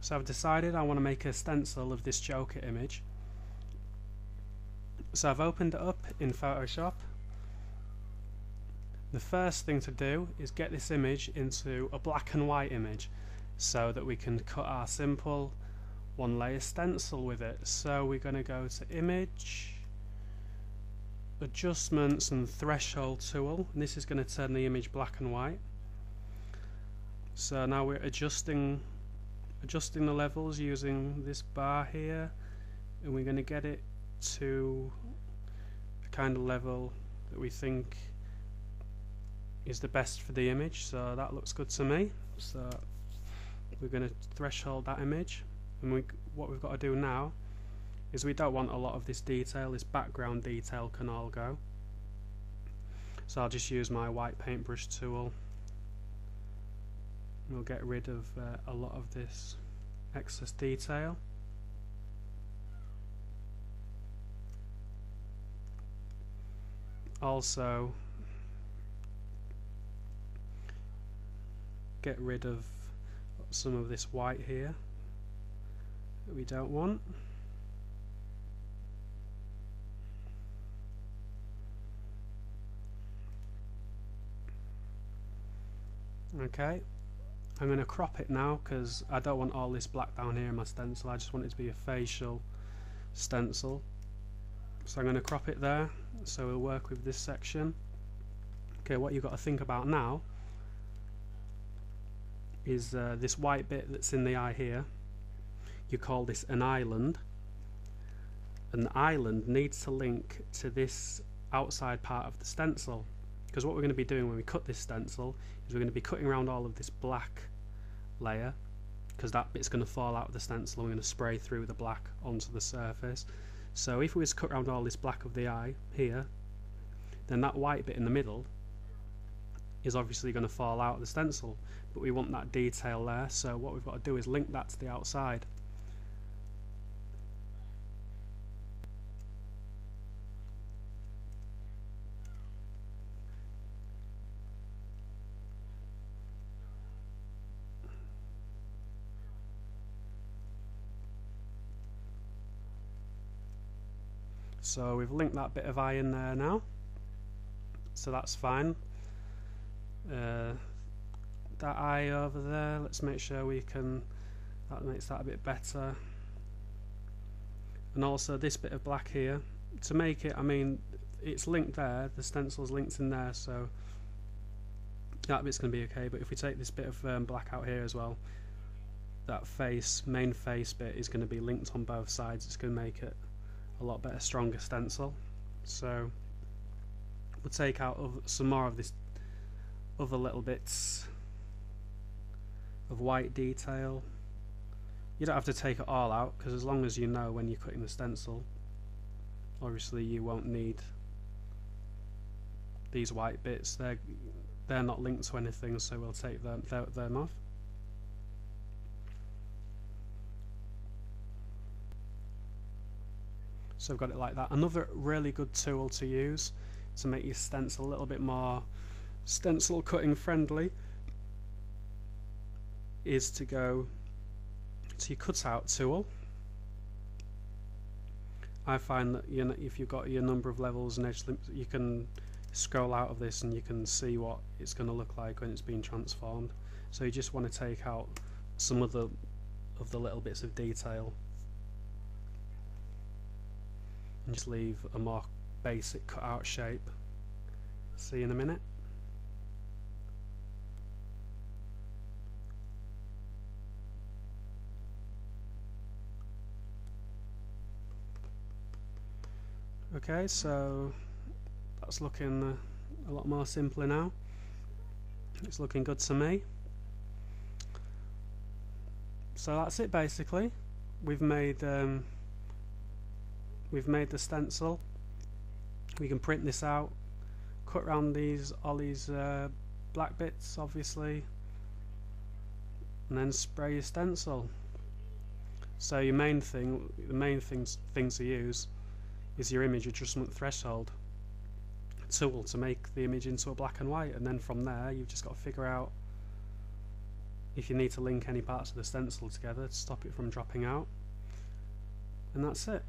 So I've decided I want to make a stencil of this Joker image. So I've opened it up in Photoshop. The first thing to do is get this image into a black and white image so that we can cut our simple one layer stencil with it. So we're going to go to image, adjustments and threshold tool and this is going to turn the image black and white. So now we're adjusting adjusting the levels using this bar here and we're going to get it to a kind of level that we think is the best for the image. So that looks good to me. So we're going to threshold that image. And we, what we've got to do now is we don't want a lot of this detail this background detail can all go. So I'll just use my white paintbrush tool we'll get rid of uh, a lot of this excess detail. Also get rid of some of this white here that we don't want. Okay I'm going to crop it now because I don't want all this black down here in my stencil. I just want it to be a facial stencil. So I'm going to crop it there so we'll work with this section. Okay what you've got to think about now is uh, this white bit that's in the eye here. You call this an island. And the island needs to link to this outside part of the stencil because what we're going to be doing when we cut this stencil is we're going to be cutting around all of this black layer because that bit's going to fall out of the stencil and we're going to spray through the black onto the surface. So if we was cut around all this black of the eye here then that white bit in the middle is obviously going to fall out of the stencil but we want that detail there. So what we've got to do is link that to the outside So we've linked that bit of eye in there now. So that's fine. Uh, that eye over there, let's make sure we can, that makes that a bit better. And also this bit of black here, to make it, I mean, it's linked there, the stencil's linked in there, so that bit's going to be okay, but if we take this bit of um, black out here as well, that face, main face bit is going to be linked on both sides, it's going to make it a lot better stronger stencil. So we'll take out some more of this other little bits of white detail. You don't have to take it all out because as long as you know when you're cutting the stencil obviously you won't need these white bits. They're they're not linked to anything so we'll take them, them off so I've got it like that. Another really good tool to use to make your stencil a little bit more stencil cutting friendly is to go to your cutout tool. I find that you know, if you've got your number of levels and edge limits, you can scroll out of this and you can see what it's going to look like when it's being transformed. So you just want to take out some of the of the little bits of detail and just leave a more basic cutout shape. See you in a minute. Okay, so that's looking a lot more simpler now. It's looking good to me. So that's it basically. We've made um, we've made the stencil. We can print this out cut around these all these uh, black bits obviously and then spray your stencil. So your main thing the main things things to use is your image adjustment threshold tool to make the image into a black and white and then from there you've just got to figure out if you need to link any parts of the stencil together to stop it from dropping out. And that's it